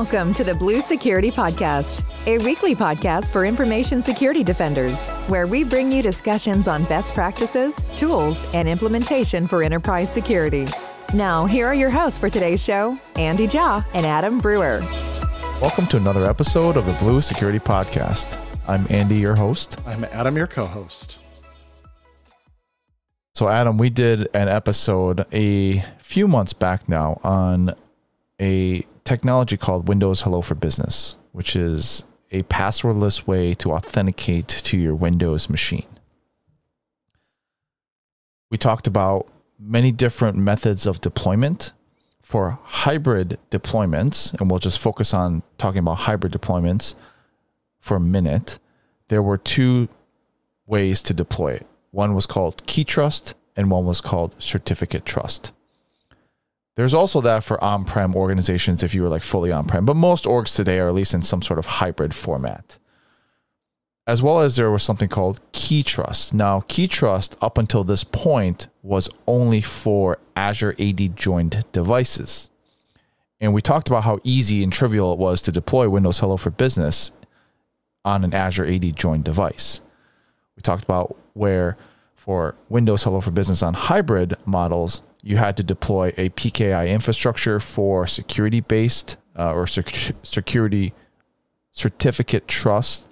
Welcome to the Blue Security Podcast, a weekly podcast for information security defenders, where we bring you discussions on best practices, tools, and implementation for enterprise security. Now, here are your hosts for today's show Andy Jaw and Adam Brewer. Welcome to another episode of the Blue Security Podcast. I'm Andy, your host. I'm Adam, your co host. So, Adam, we did an episode a few months back now on a technology called Windows Hello for Business, which is a passwordless way to authenticate to your Windows machine. We talked about many different methods of deployment for hybrid deployments, and we'll just focus on talking about hybrid deployments for a minute. There were two ways to deploy it. One was called key trust, and one was called certificate trust. There's also that for on prem organizations if you were like fully on prem, but most orgs today are at least in some sort of hybrid format. As well as there was something called Key Trust. Now, Key Trust up until this point was only for Azure AD joined devices. And we talked about how easy and trivial it was to deploy Windows Hello for Business on an Azure AD joined device. We talked about where for Windows Hello for Business on hybrid models, you had to deploy a PKI infrastructure for security based uh, or sec- security certificate trust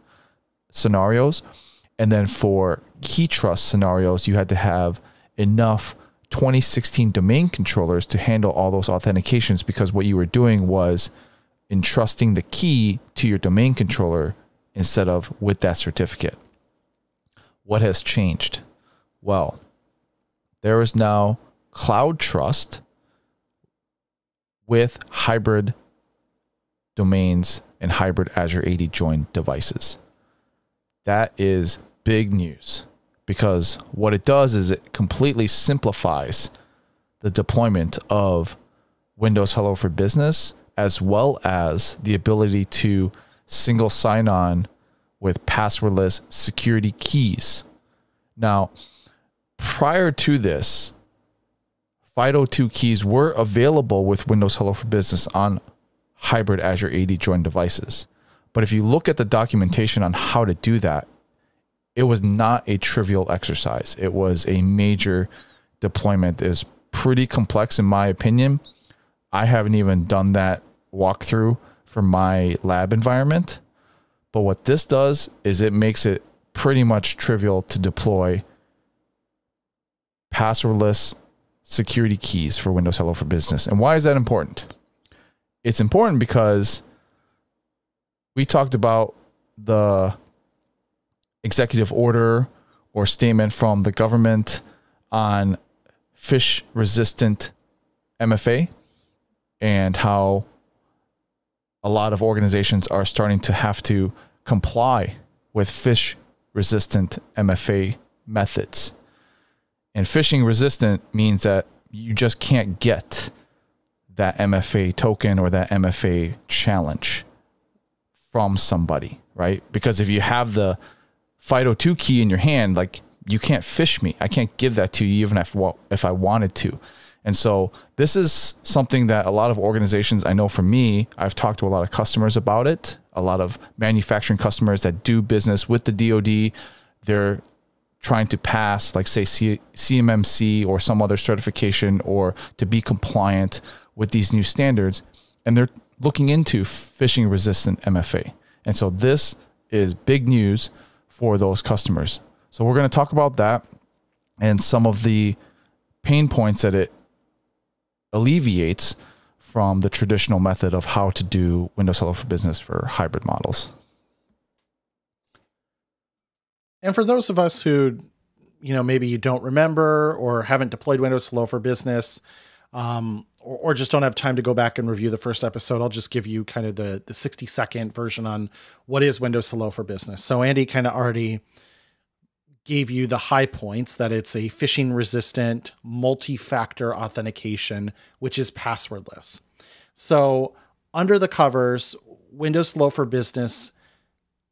scenarios. And then for key trust scenarios, you had to have enough 2016 domain controllers to handle all those authentications because what you were doing was entrusting the key to your domain controller instead of with that certificate. What has changed? Well, there is now Cloud Trust with hybrid domains and hybrid Azure AD joined devices. That is big news because what it does is it completely simplifies the deployment of Windows Hello for Business as well as the ability to single sign on with passwordless security keys. Now, prior to this, FIDO2 keys were available with Windows Hello for Business on hybrid Azure AD joined devices. But if you look at the documentation on how to do that, it was not a trivial exercise. It was a major deployment. It's pretty complex in my opinion. I haven't even done that walkthrough for my lab environment. But what this does is it makes it pretty much trivial to deploy passwordless security keys for Windows Hello for Business. And why is that important? It's important because we talked about the executive order or statement from the government on phish resistant MFA and how a lot of organizations are starting to have to comply with phish resistant MFA methods. And phishing resistant means that you just can't get that MFA token or that MFA challenge from somebody, right? Because if you have the FIDO2 key in your hand, like you can't phish me. I can't give that to you even if if I wanted to. And so this is something that a lot of organizations, I know for me, I've talked to a lot of customers about it, a lot of manufacturing customers that do business with the DoD. They're trying to pass, like say C- CMMC or some other certification, or to be compliant with these new standards, and they're looking into phishing resistant MFA. And so this is big news for those customers. So we're going to talk about that and some of the pain points that it alleviates from the traditional method of how to do Windows Hello for Business for hybrid models. And for those of us who, you know, maybe you don't remember or haven't deployed Windows Hello for Business, um, or, or, just don't have time to go back and review the first episode, I'll just give you kind of the the 60 second version on what is Windows Hello for Business. So Andy kind of already gave you the high points that it's a phishing resistant multi-factor authentication, which is passwordless. So under the covers, Windows Hello for Business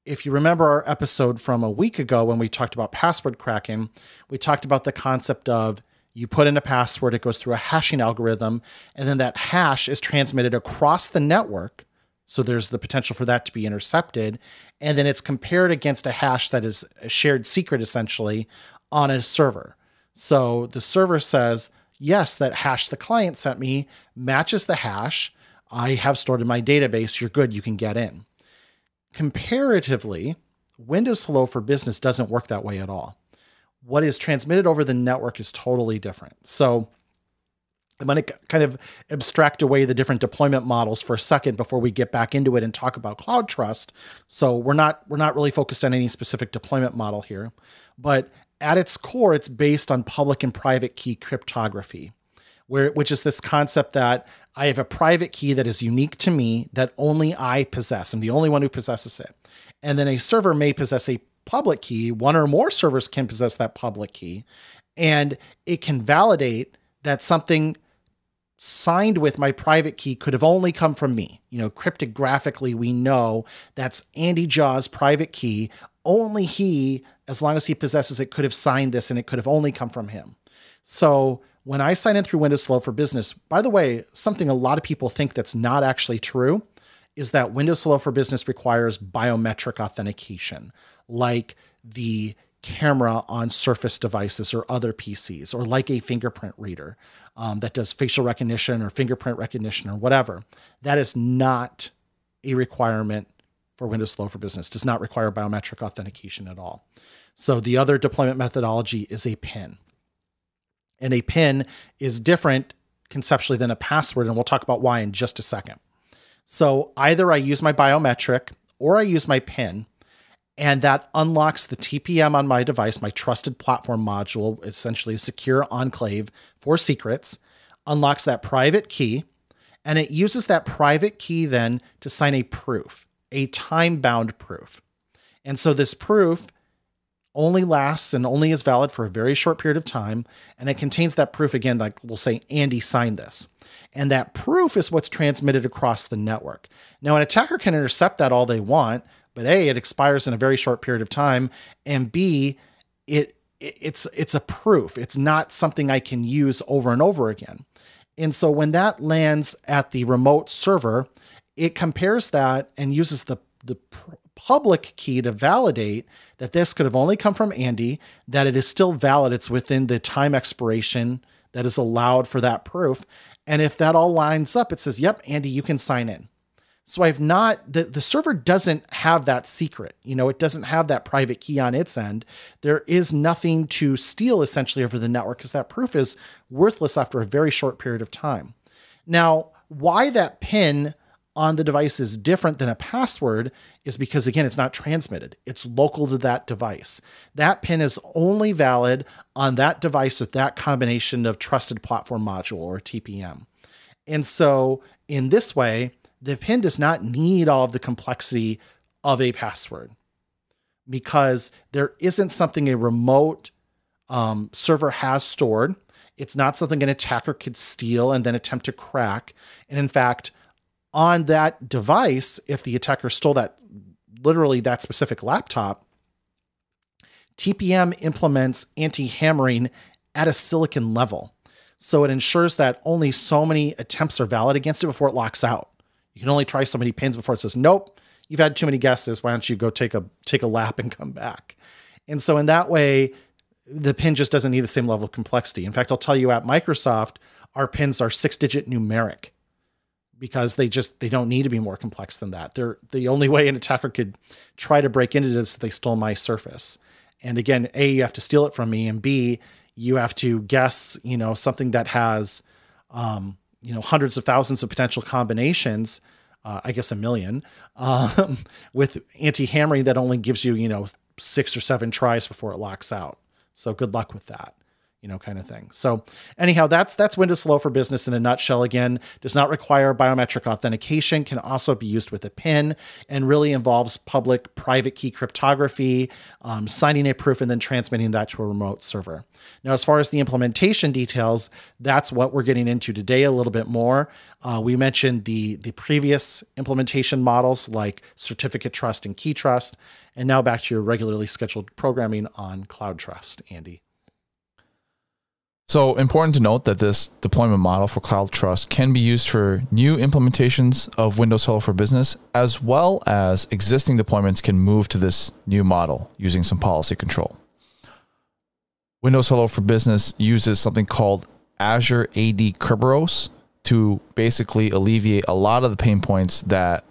if you remember our episode from a week ago when we talked about password cracking, we talked about the concept of you put in a password, it goes through a hashing algorithm, and then that hash is transmitted across the network So there's the potential for that to be intercepted. And then it's compared against a hash that is a shared secret essentially on a server. So the server says, yes, that hash the client sent me matches the hash I have stored in my database. You're good. You can get in. Comparatively, Windows Hello for Business doesn't work that way at all. What is transmitted over the network is totally different. So I'm going to kind of abstract away the different deployment models for a second before we get back into it and talk about cloud trust. So we're not we're not really focused on any specific deployment model here, but at its core, it's based on public and private key cryptography, where which is this concept that I have a private key that is unique to me that only I possess. I'm the only one who possesses it. And then a server may possess a public key. One or more servers can possess that public key, and it can validate that something signed with my private key could have only come from me. You know, cryptographically, we know that's Andy Jaw's private key. Only he, as long as he possesses it, could have signed this and it could have only come from him. So when I sign in through Windows Hello for Business, by the way, something a lot of people think that's not actually true is that Windows Hello for Business requires biometric authentication, like the camera on Surface devices or other PCs, or like a fingerprint reader um, that does facial recognition or fingerprint recognition or whatever. That is not a requirement for Windows Hello for Business, does not require biometric authentication at all. So the other deployment methodology is a PIN. And a PIN is different conceptually than a password, and we'll talk about why in just a second. So either I use my biometric or I use my PIN, and that unlocks the TPM on my device, my trusted platform module, essentially a secure enclave for secrets, unlocks that private key, and it uses that private key then to sign a proof, a time bound proof. And so this proof only lasts and only is valid for a very short period of time. And it contains that proof again, like we'll say, Andy signed this. And that proof is what's transmitted across the network. Now, an attacker can intercept that all they want, but A, it expires in a very short period of time. And B, it it's it's a proof. It's not something I can use over and over again. And so when that lands at the remote server, it compares that and uses the the public key to validate that this could have only come from Andy, that it is still valid, it's within the time expiration that is allowed for that proof. And if that all lines up, it says, yep, Andy, you can sign in. So I've not, the, the server doesn't have that secret. You know, it doesn't have that private key on its end. There is nothing to steal essentially over the network because that proof is worthless after a very short period of time. Now, why that pin on the device is different than a password is because, again, it's not transmitted. It's local to that device. That pin is only valid on that device with that combination of trusted platform module or TPM. And so, in this way, the pin does not need all of the complexity of a password because there isn't something a remote um, server has stored. It's not something an attacker could steal and then attempt to crack. And in fact, on that device, if the attacker stole that literally that specific laptop, TPM implements anti hammering at a silicon level. So it ensures that only so many attempts are valid against it before it locks out. You can only try so many pins before it says, nope, you've had too many guesses. Why don't you go take a take a lap and come back? And so in that way, the pin just doesn't need the same level of complexity. In fact, I'll tell you at Microsoft, our pins are six digit numeric because they just they don't need to be more complex than that. They're the only way an attacker could try to break into this they stole my surface. And again, A, you have to steal it from me, and B, you have to guess, you know, something that has um, you know, hundreds of thousands of potential combinations. Uh, I guess a million, um, with anti-hammering that only gives you, you know, six or seven tries before it locks out. So good luck with that you know, kind of thing. So anyhow, that's that's Windows Hello for Business in a nutshell. Again, does not require biometric authentication, can also be used with a PIN, and really involves public private key cryptography, um, signing a proof, and then transmitting that to a remote server. Now, as far as the implementation details, that's what we're getting into today a little bit more. Uh, we mentioned the the previous implementation models like certificate trust and key trust, and now back to your regularly scheduled programming on Cloud Trust, Andy. So important to note that this deployment model for Cloud Trust can be used for new implementations of Windows Hello for Business, as well as existing deployments can move to this new model using some policy control. Windows Hello for Business uses something called Azure AD Kerberos to basically alleviate a lot of the pain points that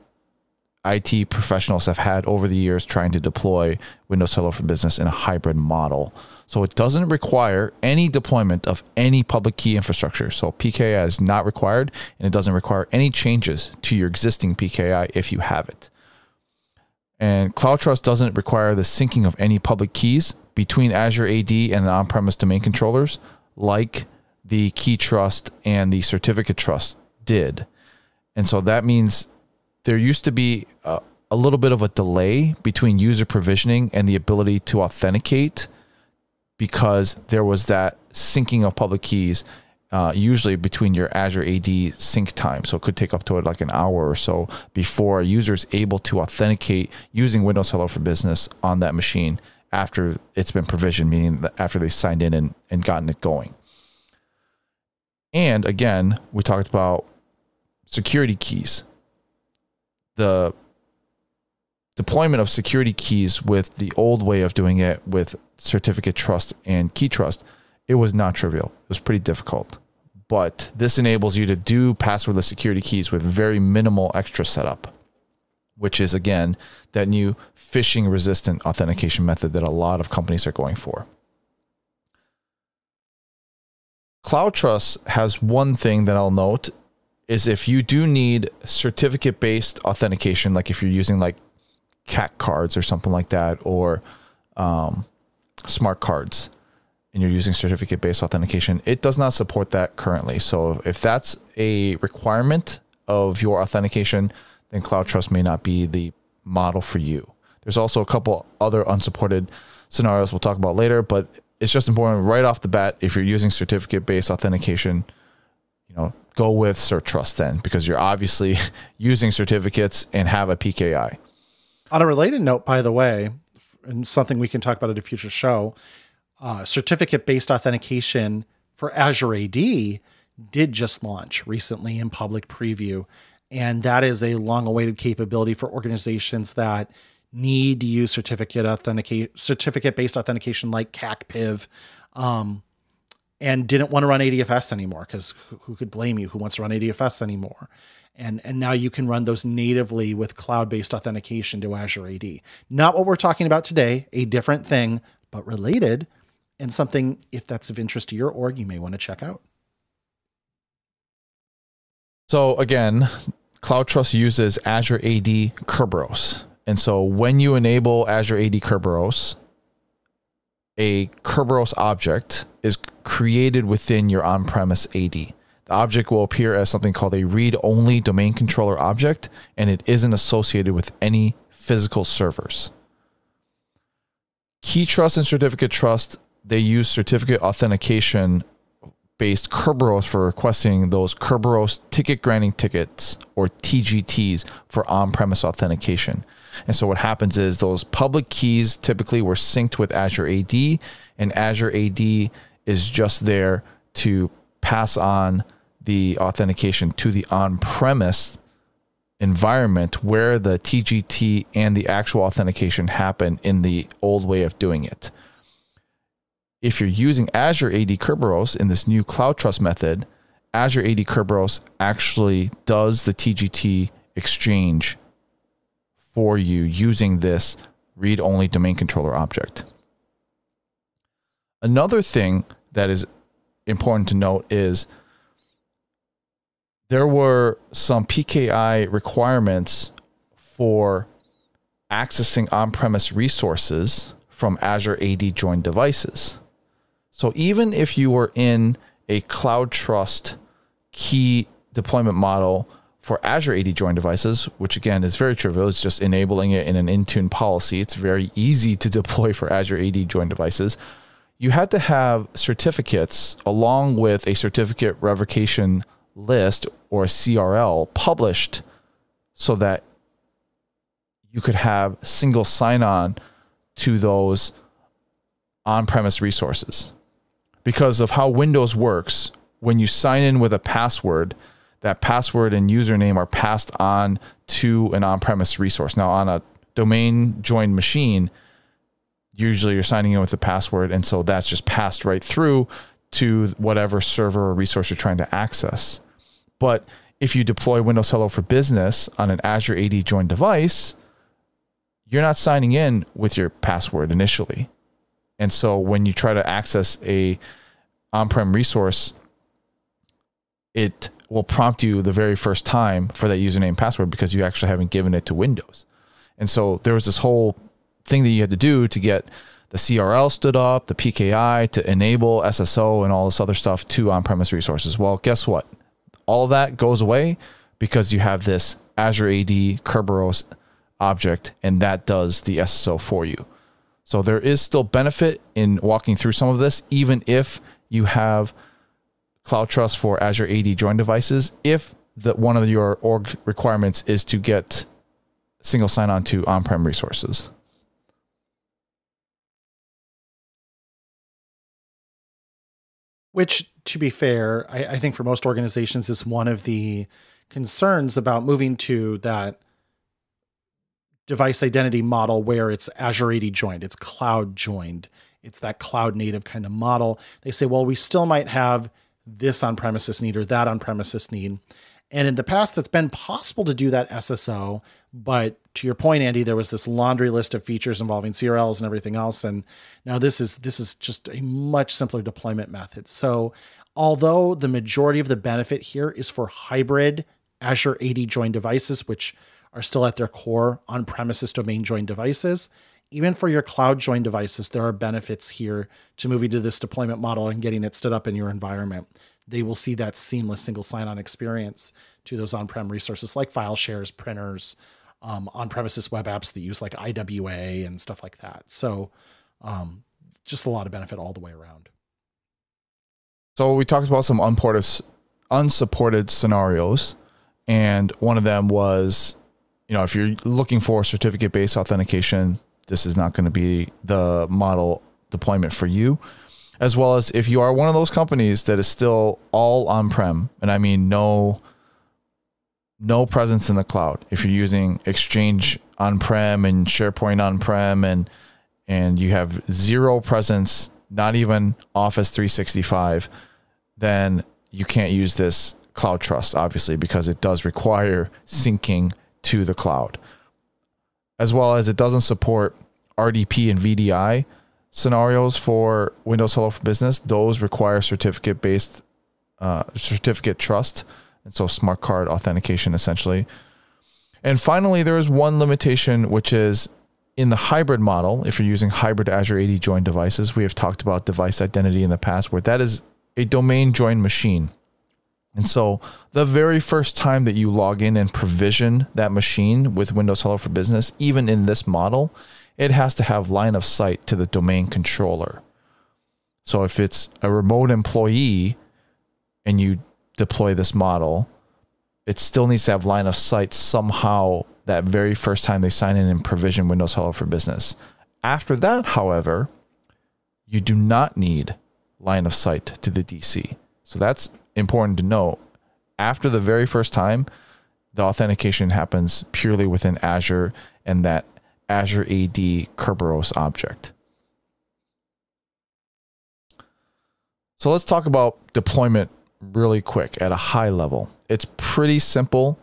IT professionals have had over the years trying to deploy Windows Hello for Business in a hybrid model. So it doesn't require any deployment of any public key infrastructure. So PKI is not required, and it doesn't require any changes to your existing PKI if you have it. And CloudTrust doesn't require the syncing of any public keys between Azure AD and the on-premise domain controllers, like the Key Trust and the Certificate Trust did. And so that means there used to be a, a little bit of a delay between user provisioning and the ability to authenticate because there was that syncing of public keys uh, usually between your Azure AD sync time. So it could take up to like an hour or so before a user is able to authenticate using Windows Hello for Business on that machine after it's been provisioned, meaning after they signed in and, and gotten it going. And again, we talked about security keys. The deployment of security keys with the old way of doing it with certificate trust and key trust, it was not trivial. It was pretty difficult. But this enables you to do passwordless security keys with very minimal extra setup, which is again that new phishing resistant authentication method that a lot of companies are going for. CloudTrust has one thing that I'll note is if you do need certificate based authentication, like if you're using like CAC cards or something like that, or um, smart cards, and you're using certificate based authentication, it does not support that currently. So if that's a requirement of your authentication, then CloudTrust may not be the model for you. There's also a couple other unsupported scenarios we'll talk about later, but it's just important right off the bat if you're using certificate based authentication, you know, go with CertTrust then because you're obviously using certificates and have a PKI. On a related note, by the way, and something we can talk about at a future show, uh, certificate based authentication for Azure AD did just launch recently in public preview. And that is a long awaited capability for organizations that need to use certificate authenticate certificate based authentication like CACPIV, um, and didn't want to run ADFS anymore because who, could blame you? Who wants to run ADFS anymore? And and now you can run those natively with cloud based authentication to Azure AD. Not what we're talking about today, a different thing, but related, and something if that's of interest to your org, you may want to check out. So again, CloudTrust uses Azure AD Kerberos. And so when you enable Azure AD Kerberos, a Kerberos object is created within your on premise AD. The object will appear as something called a read only domain controller object, and it isn't associated with any physical servers. Key Trust and Certificate Trust, they use certificate authentication based Kerberos for requesting those Kerberos ticket granting tickets or TGTs for on premise authentication. And so what happens is those public keys typically were synced with Azure AD, and Azure AD is just there to pass on the authentication to the on premise environment where the TGT and the actual authentication happen in the old way of doing it. If you're using Azure AD Kerberos in this new Cloud Trust method, Azure AD Kerberos actually does the TGT exchange for you using this read only domain controller object. Another thing that is important to note is there were some PKI requirements for accessing on premise resources from Azure AD joined devices. So even if you were in a Cloud Trust key deployment model for Azure AD join devices, which again is very trivial, it's just enabling it in an Intune policy. It's very easy to deploy for Azure AD join devices. You had to have certificates along with a certificate revocation list or CRL published so that you could have single sign on to those on premise resources. because of how Windows works. When you sign in with a password, that password and username are passed on to an on-premise resource. Now, on a domain joined machine, usually you're signing in with the password, and so that's just passed right through to whatever server or resource you're trying to access. But if you deploy Windows Hello for Business on an Azure AD joined device, you're not signing in with your password initially. And so when you try to access a on-prem resource, it will prompt you the very first time for that username password because you actually haven't given it to Windows. And so there was this whole thing that you had to do to get the CRL stood up, the PKI to enable SSO and all this other stuff to on-premise resources. Well, guess what? All that goes away because you have this Azure AD Kerberos object and that does the SSO for you. So there is still benefit in walking through some of this, even if you have Cloud Trust for Azure AD join devices. If the one of your org requirements is to get single sign-on to on-prem resources. Which, to be fair, I, I think for most organizations is one of the concerns about moving to that device identity model where it's Azure AD joined, it's cloud joined, it's that cloud native kind of model. They say, well, we still might have this on premises need or that on premises need. And in the past, it's been possible to do that SSO. But to your point, Andy, there was this laundry list of features involving CRLs and everything else. And now this is this is just a much simpler deployment method. So although the majority of the benefit here is for hybrid Azure AD joined devices, which are still at their core on premises domain joined devices. Even for your cloud joined devices, there are benefits here to moving to this deployment model and getting it stood up in your environment. They will see that seamless single sign on experience to those on prem resources like file shares, printers, um, on premises web apps that use like IWA and stuff like that. So, um, just a lot of benefit all the way around. So, we talked about some unsupported scenarios, and one of them was you know, if you're looking for certificate based authentication, this is not going to be the model deployment for you. As well as if you are one of those companies that is still all on prem, and I mean no no presence in the cloud. If you're using Exchange on prem and SharePoint on prem and and you have zero presence, not even Office 365, then you can't use this cloud trust obviously, because it does require syncing to the cloud, as well as it doesn't support RDP and VDI scenarios for Windows Hello for Business. Those require certificate based uh, certificate trust, and so smart card authentication essentially. And finally, there is one limitation, which is in the hybrid model. If you're using hybrid Azure AD joined devices, we have talked about device identity in the past, where that is a domain joined machine. And so the very first time that you log in and provision that machine with Windows Hello for Business, even in this model, it has to have line of sight to the domain controller. So if it's a remote employee and you deploy this model, it still needs to have line of sight somehow that very first time they sign in and provision Windows Hello for Business. After that, however, you do not need line of sight to the DC. So that's important to note After the very first time, the authentication happens purely within Azure and that Azure AD Kerberos object. So let's talk about deployment really quick at a high level. It's pretty simple,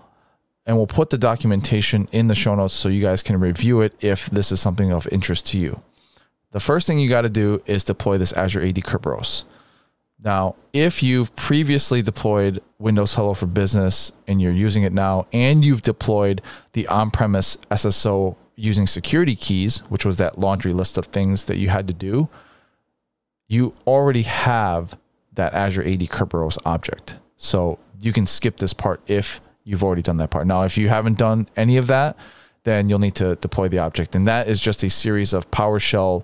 and we'll put the documentation in the show notes so you guys can review it if this is something of interest to you. The first thing you got to do is deploy this Azure AD Kerberos. Now, if you've previously deployed Windows Hello for Business and you're using it now, and you've deployed the on premise SSO using security keys, which was that laundry list of things that you had to do, you already have that Azure AD Kerberos object. So you can skip this part if you've already done that part. Now, if you haven't done any of that, then you'll need to deploy the object. And that is just a series of PowerShell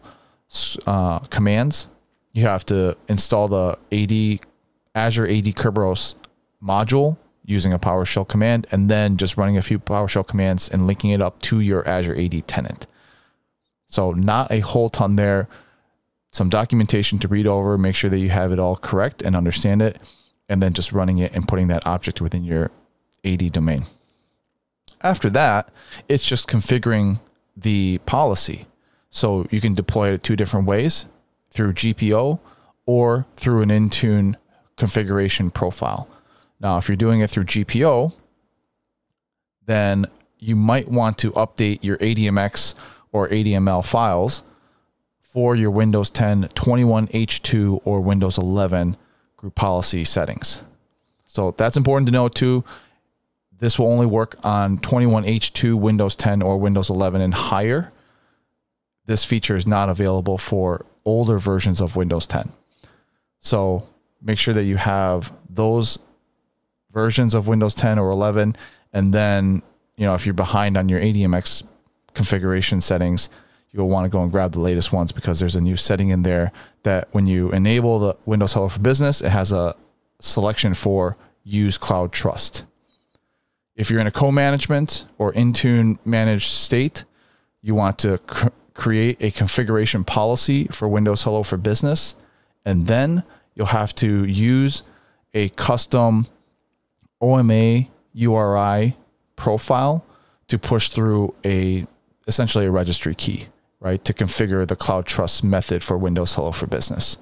uh, commands you have to install the AD Azure AD Kerberos module using a PowerShell command, and then just running a few PowerShell commands and linking it up to your Azure AD tenant. So not a whole ton there. some documentation to read over, make sure that you have it all correct and understand it, and then just running it and putting that object within your AD domain. After that, it's just configuring the policy. So you can deploy it two different ways through GPO or through an Intune configuration profile. Now, if you're doing it through GPO, then you might want to update your ADMX or ADML files for your Windows 10 21H2 or Windows 11 group policy settings. So that's important to know too. This will only work on 21H2, Windows 10, or Windows 11 and higher. This feature is not available for older versions of Windows 10. So make sure that you have those versions of Windows 10 or 11. And then, you know, if you're behind on your ADMX configuration settings, you'll want to go and grab the latest ones because there's a new setting in there that when you enable the Windows Hello for Business, it has a selection for use Cloud Trust. If you're in a co-management or Intune managed state, you want to create a configuration policy for Windows Hello for Business, and then you'll have to use a custom OMA URI profile to push through a essentially a registry key, right? To configure the Cloud Trust method for Windows Hello for Business.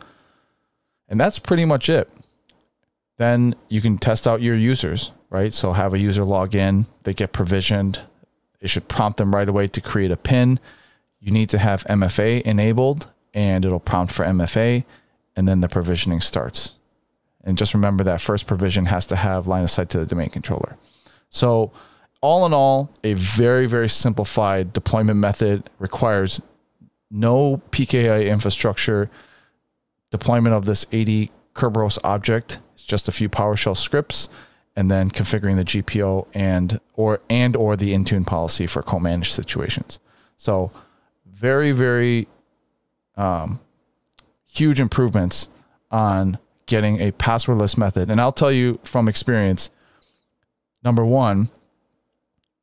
And that's pretty much it. Then you can test out your users right? So have a user log in, they get provisioned. It should prompt them right away to create a PIN. You need to have MFA enabled and it'll prompt for MFA and then the provisioning starts. And just remember that first provision has to have line of sight to the domain controller. So, all in all, a very, very simplified deployment method requires no PKI infrastructure. Deployment of this AD Kerberos object It's just a few PowerShell scripts and then configuring the GPO and or and or the Intune policy for co-managed situations. So very very um, huge improvements on getting a passwordless method. And I'll tell you from experience, number one,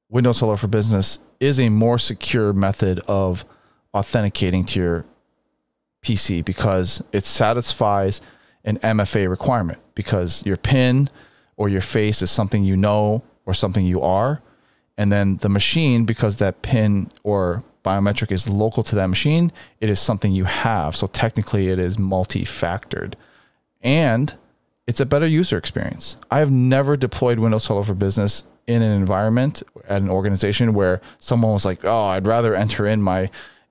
Windows Hello for Business is a more secure method of authenticating to your PC because it satisfies an MFA requirement because your PIN or your face is something you know or something you are. And then the machine, because that pin or biometric is local to that machine, it is something you have. So technically, it is multi factored. And it's a better user experience. I have never deployed Windows Hello for Business in an environment at an organization where someone was like, oh, I'd rather enter in my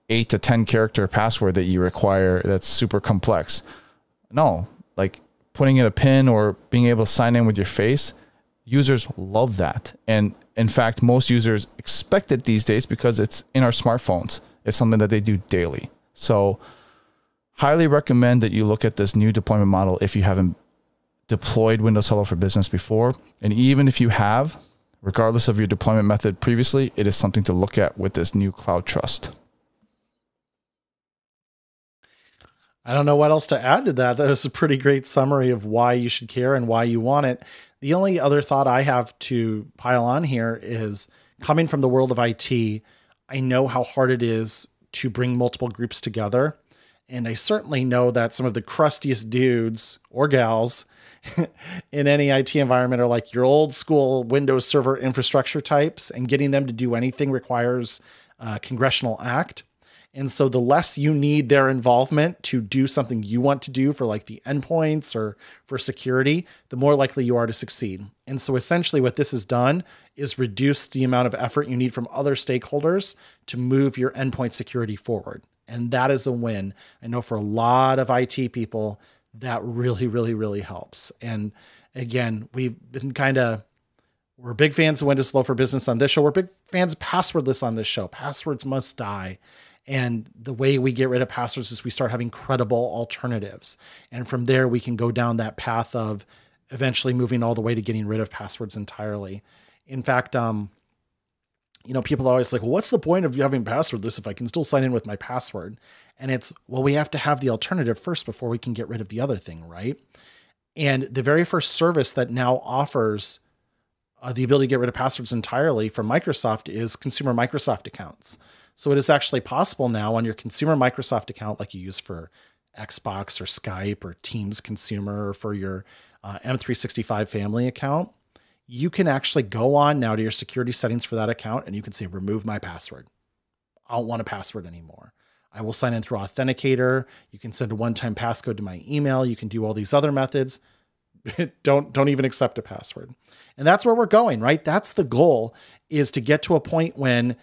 eight to 10 character password that you require that's super complex. No, like putting in a pin or being able to sign in with your face, users love that. And in fact, most users expect it these days because it's in our smartphones. It's something that they do daily. So, highly recommend that you look at this new deployment model if you haven't deployed Windows Hello for Business before. And even if you have, regardless of your deployment method previously, it is something to look at with this new Cloud Trust. I don't know what else to add to that. That is a pretty great summary of why you should care and why you want it. The only other thought I have to pile on here is coming from the world of IT, I know how hard it is to bring multiple groups together. And I certainly know that some of the crustiest dudes or gals in any IT environment are like your old school Windows Server infrastructure types, and getting them to do anything requires a congressional act. And so the less you need their involvement to do something you want to do for like the endpoints or for security, the more likely you are to succeed. And so essentially what this has done is reduce the amount of effort you need from other stakeholders to move your endpoint security forward. And that is a win. I know for a lot of IT people, that really, really, really helps. And again, we've been kind of we're big fans of Windows Hello for Business on this show. We're big fans of passwordless on this show. Passwords must die. And the way we get rid of passwords is we start having credible alternatives. And from there, we can go down that path of eventually moving all the way to getting rid of passwords entirely. In fact, um, you know, people are always like, well, what's the point of having passwordless if I can still sign in with my password? And it's, well, we have to have the alternative first before we can get rid of the other thing, right? And the very first service that now offers uh, the ability to get rid of passwords entirely from Microsoft is consumer Microsoft accounts. So it is actually possible now on your consumer Microsoft account, like you use for Xbox or Skype or Teams consumer or for your uh, M365 family account, you can actually go on now to your security settings for that account and you can say, remove my password. I don't want a password anymore. I will sign in through Authenticator. You can send a one-time passcode to my email. You can do all these other methods. don't don't even accept a password. And that's where we're going, right? That's the goal is to get to a point when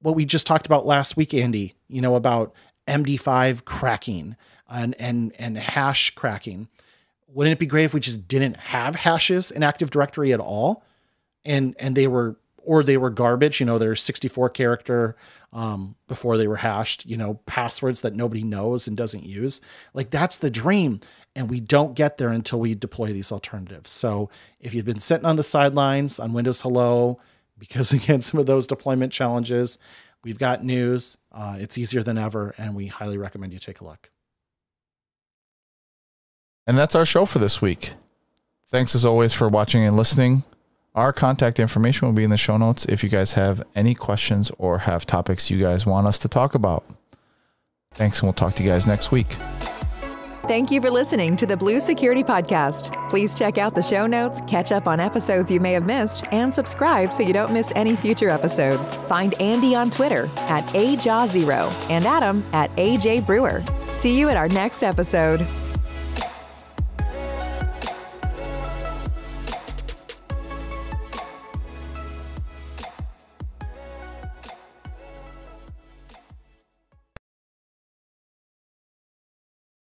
what we just talked about last week, Andy, you know, about MD5 cracking and and and hash cracking. Wouldn't it be great if we just didn't have hashes in Active Directory at all? And and they were or they were garbage, you know, they're 64 character um, before they were hashed, you know, passwords that nobody knows and doesn't use. Like that's the dream. And we don't get there until we deploy these alternatives. So if you've been sitting on the sidelines on Windows Hello, because again, some of those deployment challenges, we've got news. Uh, it's easier than ever, and we highly recommend you take a look. And that's our show for this week. Thanks as always for watching and listening. Our contact information will be in the show notes if you guys have any questions or have topics you guys want us to talk about. Thanks, and we'll talk to you guys next week. Thank you for listening to the Blue Security Podcast. Please check out the show notes, catch up on episodes you may have missed, and subscribe so you don't miss any future episodes. Find Andy on Twitter at AJaw0 and Adam at AJ Brewer. See you at our next episode.